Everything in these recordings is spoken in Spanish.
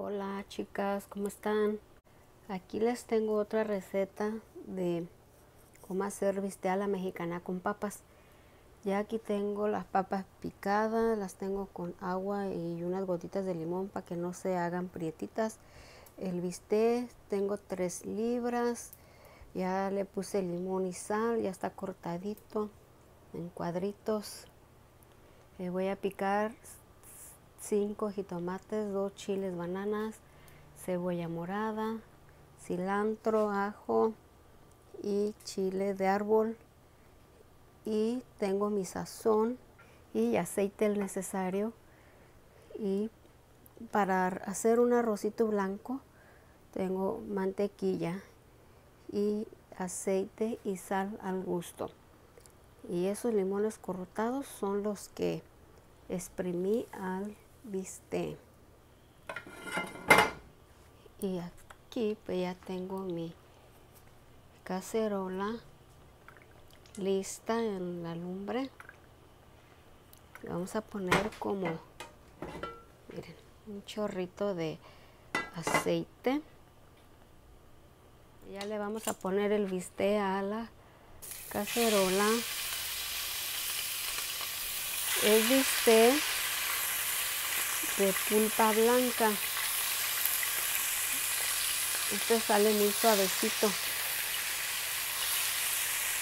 Hola chicas, ¿cómo están? Aquí les tengo otra receta de cómo hacer bistec a la mexicana con papas. Ya aquí tengo las papas picadas, las tengo con agua y unas gotitas de limón para que no se hagan prietitas. El bistec tengo 3 libras, ya le puse limón y sal, ya está cortadito en cuadritos. Le voy a picar 5 jitomates, 2 chiles bananas, cebolla morada, cilantro, ajo y chile de árbol. Y tengo mi sazón y aceite el necesario. Y para hacer un arrocito blanco tengo mantequilla y aceite y sal al gusto. Y esos limones cortados son los que exprimí al bistec. Y aquí pues ya tengo mi cacerola lista en la lumbre. vamos a poner como, miren, un chorrito de aceite. Ya le vamos a poner el bistec a la cacerola. El bistec de pulpa blanca. Este sale muy suavecito.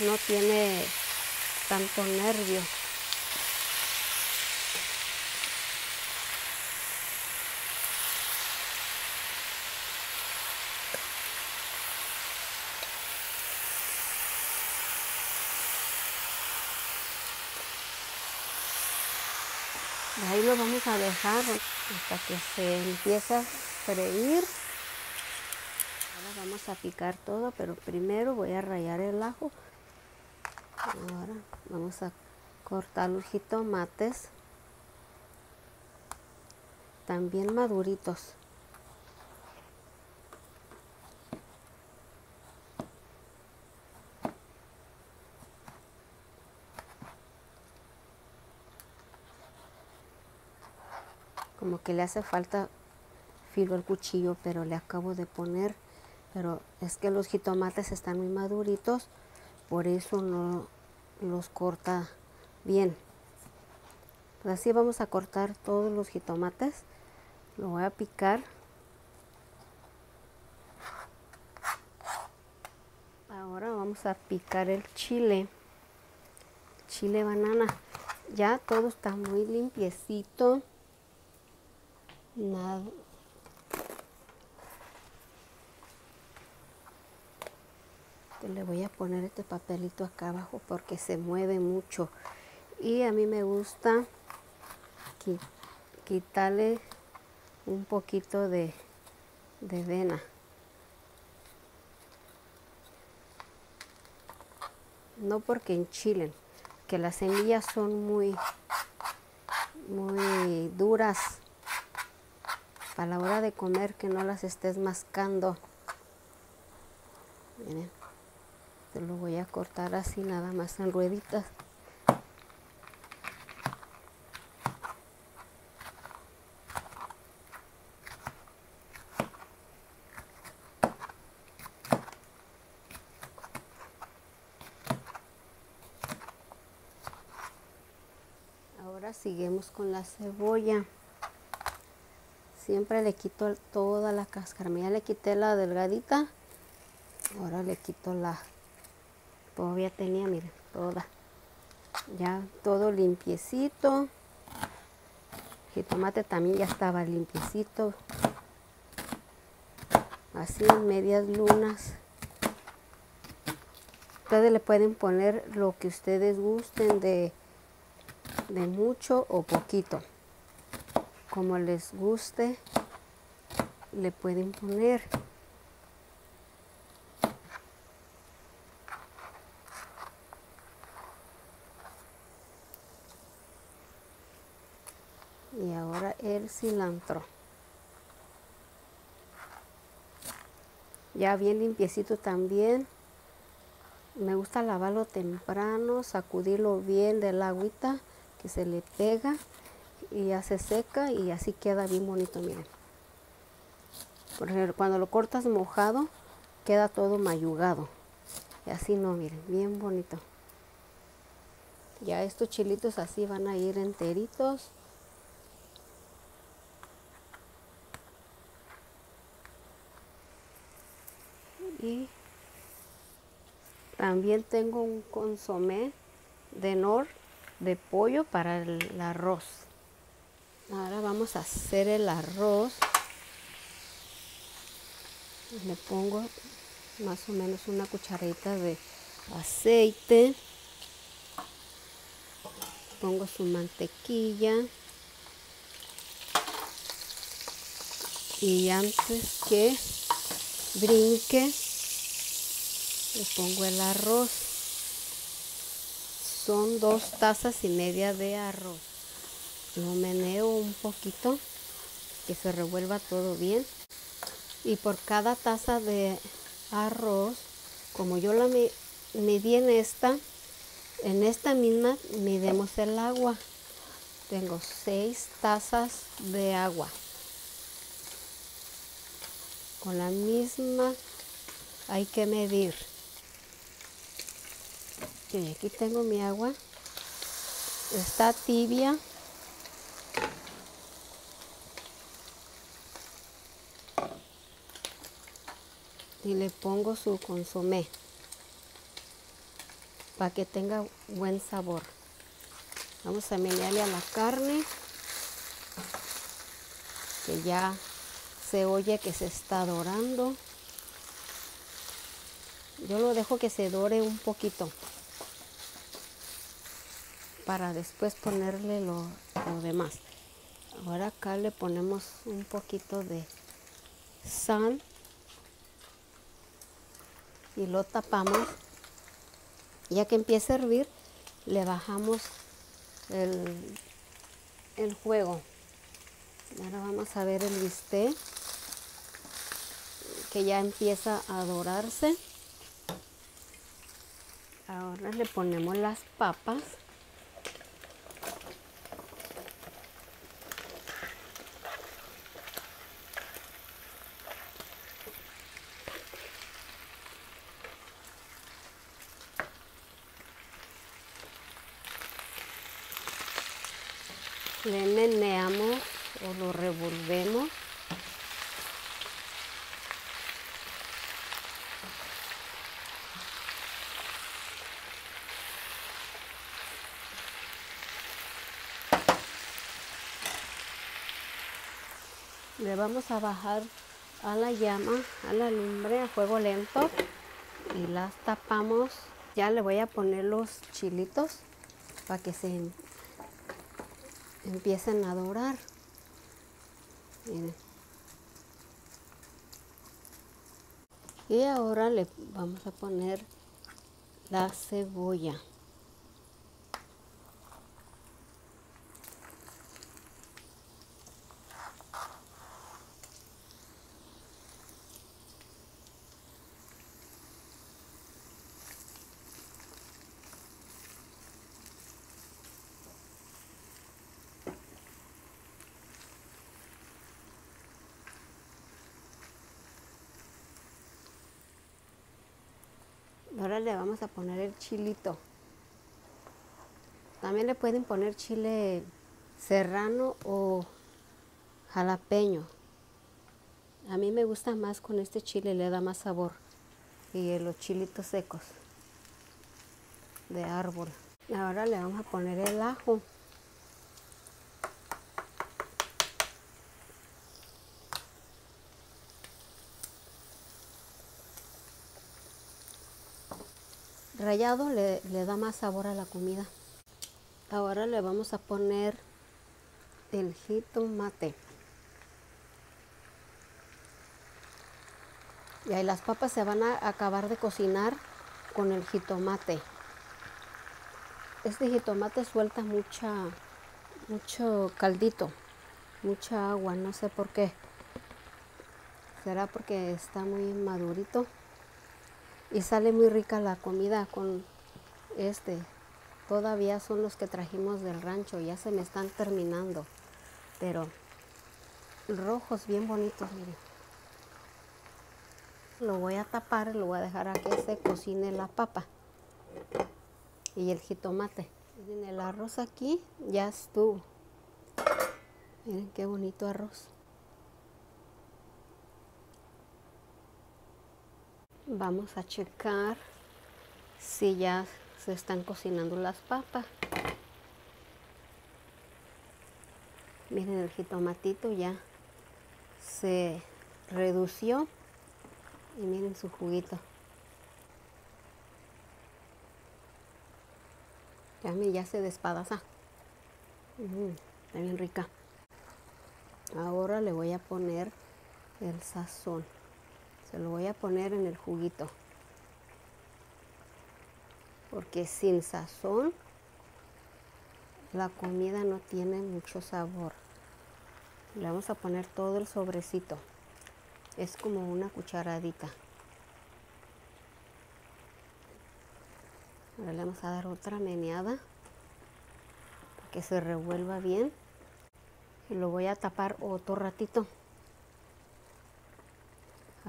No tiene tanto nervio. Ahí lo vamos a dejar hasta que se empiece a freír. Ahora vamos a picar todo, pero primero voy a rallar el ajo. Ahora vamos a cortar los jitomates. También maduritos. Como que le hace falta filo al cuchillo, pero le acabo de poner, pero es que los jitomates están muy maduritos, por eso no los corta bien. Pues así vamos a cortar todos los jitomates, lo voy a picar. Ahora vamos a picar el chile, chile banana. Ya todo está muy limpiecito nada. Le voy a poner este papelito acá abajo porque se mueve mucho. Y a mí me gusta quitarle un poquito de, de vena. No porque enchilen que las semillas son muy muy duras a la hora de comer que no las estés mascando. Miren, te lo voy a cortar así nada más en rueditas. Ahora seguimos con la cebolla siempre le quito toda la cáscara. Ya le quité la delgadita. Ahora le quito la todavía tenía miren toda. Ya todo limpiecito. El tomate también ya estaba limpiecito. Así medias lunas. Ustedes le pueden poner lo que ustedes gusten de, de mucho o poquito como les guste le pueden poner. Y ahora el cilantro. Ya bien limpiecito también. Me gusta lavarlo temprano sacudirlo bien del agüita que se le pega y ya se seca y así queda bien bonito, miren. Porque cuando lo cortas mojado, queda todo mayugado. Y así no, miren, bien bonito. Ya estos chilitos así van a ir enteritos. Y también tengo un consomé de nor de pollo para el arroz. Ahora vamos a hacer el arroz. Le pongo más o menos una cucharita de aceite. Pongo su mantequilla. Y antes que brinque, le pongo el arroz. Son dos tazas y media de arroz. Lo meneo un poquito, que se revuelva todo bien. Y por cada taza de arroz, como yo la medí en esta, en esta misma midemos el agua. Tengo seis tazas de agua. Con la misma hay que medir. Y aquí tengo mi agua. Está tibia. Y le pongo su consomé para que tenga buen sabor. Vamos a menearle a la carne que ya se oye que se está dorando. Yo lo dejo que se dore un poquito para después ponerle lo, demás. Ahora acá le ponemos un poquito de sal y lo tapamos. Ya que empiece a hervir, le bajamos el, el juego. Ahora vamos a ver el bistec que ya empieza a dorarse. Ahora le ponemos las papas. Le meneamos o lo revolvemos le vamos a bajar a la llama, a la lumbre a fuego lento y las tapamos. Ya le voy a poner los chilitos para que se empiecen a dorar. Y ahora le vamos a poner la cebolla. Ahora le vamos a poner el chilito. También le pueden poner chile serrano o jalapeño. A mí me gusta más con este chile, le da más sabor. Y los chilitos secos de árbol. Ahora le vamos a poner el ajo. Rallado le, da más sabor a la comida. Ahora le vamos a poner el jitomate. Y ahí las papas se van a acabar de cocinar con el jitomate. Este jitomate suelta mucha, mucho caldito, mucha agua, no sé por qué. Será porque está muy madurito y sale muy rica la comida con este. Todavía son los que trajimos del rancho, ya se me están terminando, pero rojos bien bonitos, miren. lo voy a tapar lo voy a dejar a que se cocine la papa y el jitomate. Miren el arroz aquí, ya estuvo. Miren qué bonito arroz. Vamos a checar si ya se están cocinando las papas. Miren el jitomatito ya se redució y miren su juguito. Ya, ya se despadaza. está bien rica. Ahora le voy a poner el sazón. Se lo voy a poner en el juguito. Porque sin sazón la comida no tiene mucho sabor. Le vamos a poner todo el sobrecito. Es como una cucharadita. Ahora le vamos a dar otra meneada para que se revuelva bien. Y lo voy a tapar otro ratito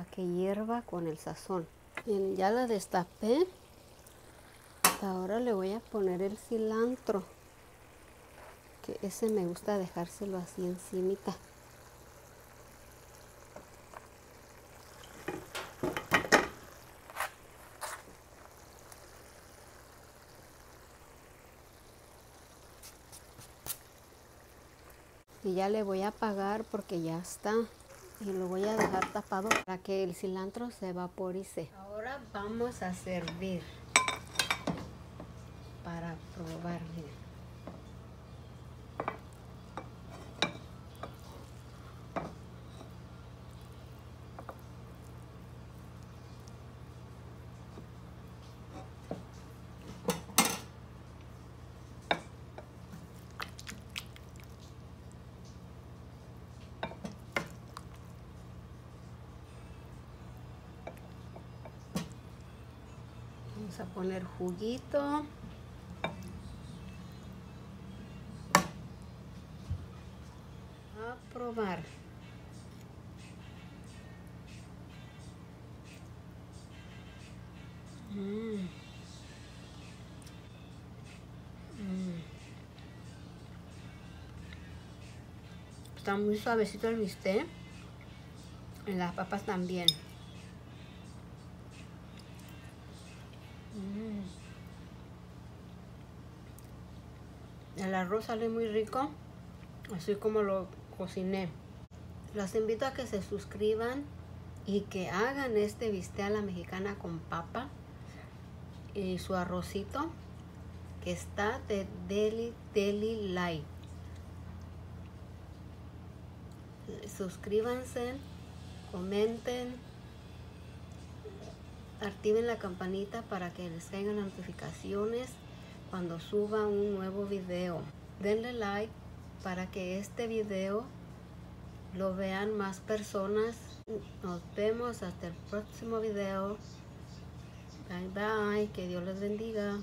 a que hierva con el sazón. Bien, ya la destapé. Ahora le voy a poner el cilantro que ese me gusta dejárselo así encimita. Y ya le voy a apagar porque ya está. Y lo voy a dejar tapado para que el cilantro se evaporice. Ahora vamos a servir para probar. Vamos a poner juguito. A probar. Mm. Mm. Está muy suavecito el bistec. Y las papas también. El arroz sale muy rico, así como lo cociné. Los invito a que se suscriban y que hagan este bistec a la mexicana con papa y su arrocito que está de Deli Deli Light. Suscríbanse, comenten, activen la campanita para que les caigan notificaciones cuando suba un nuevo video. Denle like para que este video lo vean más personas. Nos vemos hasta el próximo video. Bye bye. Que Dios les bendiga.